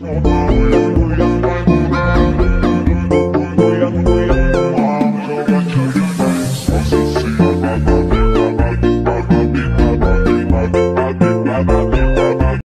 Bye.